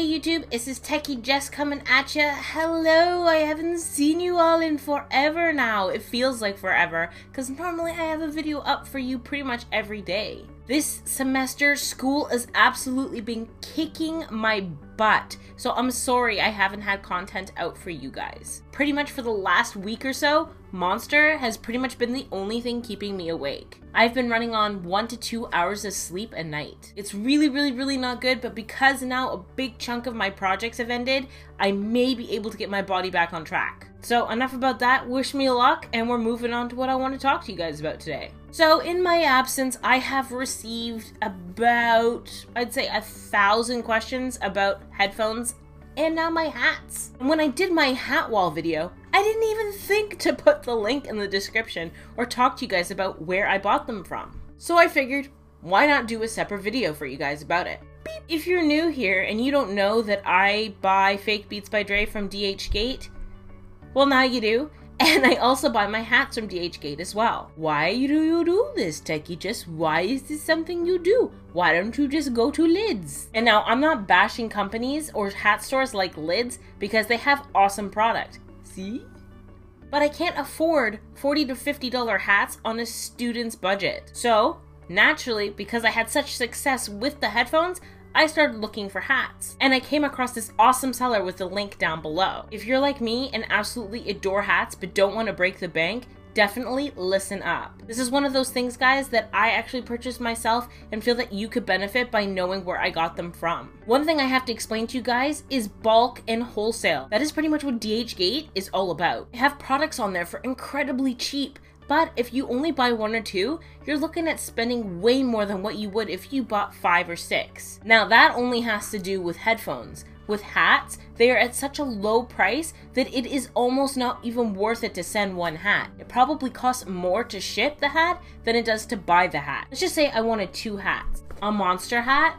YouTube? it's This is Techy Jess coming at ya. Hello, I haven't seen you all in forever now. It feels like forever, because normally I have a video up for you pretty much every day. This semester, school has absolutely been kicking my butt, so I'm sorry I haven't had content out for you guys. Pretty much for the last week or so, Monster has pretty much been the only thing keeping me awake. I've been running on one to two hours of sleep a night. It's really, really, really not good, but because now a big chunk of my projects have ended, I may be able to get my body back on track. So, enough about that. Wish me luck, and we're moving on to what I want to talk to you guys about today. So, in my absence, I have received about, I'd say, a thousand questions about headphones and now my hats. And when I did my hat wall video, I didn't even think to put the link in the description or talk to you guys about where I bought them from. So I figured, why not do a separate video for you guys about it? Beep. If you're new here and you don't know that I buy fake Beats by Dre from DHgate, well, now you do. And I also buy my hats from DHgate as well. Why do you do this, Techy? Just why is this something you do? Why don't you just go to Lids? And now I'm not bashing companies or hat stores like Lids because they have awesome product. See? But I can't afford 40 to $50 hats on a student's budget. So, naturally, because I had such success with the headphones, I started looking for hats. And I came across this awesome seller with the link down below. If you're like me and absolutely adore hats but don't want to break the bank, definitely listen up. This is one of those things, guys, that I actually purchased myself and feel that you could benefit by knowing where I got them from. One thing I have to explain to you guys is bulk and wholesale. That is pretty much what DHgate is all about. They have products on there for incredibly cheap. But if you only buy one or two, you're looking at spending way more than what you would if you bought five or six. Now, that only has to do with headphones. With hats, they are at such a low price that it is almost not even worth it to send one hat. It probably costs more to ship the hat than it does to buy the hat. Let's just say I wanted two hats a monster hat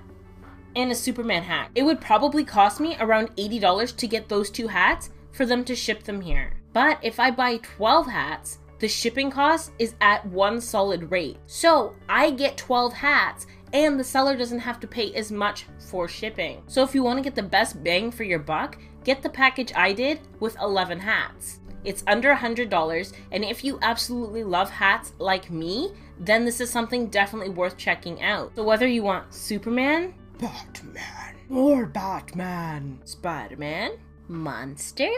and a Superman hat. It would probably cost me around $80 to get those two hats for them to ship them here. But if I buy 12 hats, the shipping cost is at one solid rate. So I get 12 hats and the seller doesn't have to pay as much for shipping. So if you want to get the best bang for your buck, get the package I did with 11 hats. It's under $100, and if you absolutely love hats like me, then this is something definitely worth checking out. So whether you want Superman, Batman, or Batman, Spider-Man, Monster,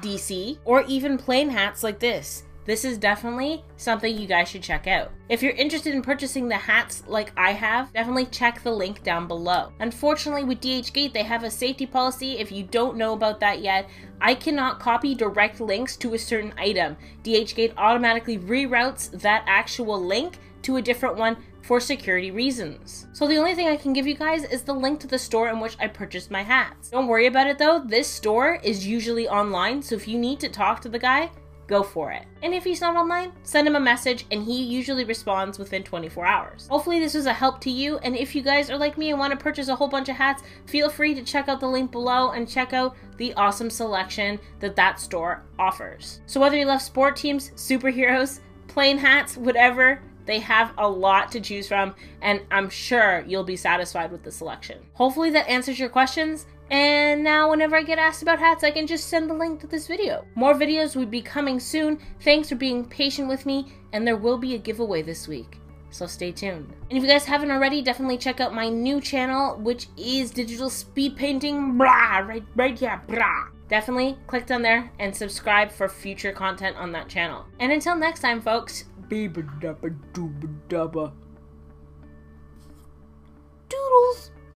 DC, or even plain hats like this, this is definitely something you guys should check out. If you're interested in purchasing the hats like I have, definitely check the link down below. Unfortunately, with DHgate, they have a safety policy. If you don't know about that yet, I cannot copy direct links to a certain item. DHgate automatically reroutes that actual link to a different one for security reasons. So the only thing I can give you guys is the link to the store in which I purchased my hats. Don't worry about it though, this store is usually online, so if you need to talk to the guy, go for it. And if he's not online, send him a message and he usually responds within 24 hours. Hopefully this was a help to you and if you guys are like me and want to purchase a whole bunch of hats, feel free to check out the link below and check out the awesome selection that that store offers. So whether you love sport teams, superheroes, plain hats, whatever, they have a lot to choose from, and I'm sure you'll be satisfied with the selection. Hopefully, that answers your questions. And now whenever I get asked about hats, I can just send the link to this video. More videos will be coming soon. Thanks for being patient with me, and there will be a giveaway this week. So stay tuned. And if you guys haven't already, definitely check out my new channel, which is digital speed painting, blah, right, right here, blah. Definitely click down there and subscribe for future content on that channel. And until next time, folks, beeba dubba dooba dubba. Doodles.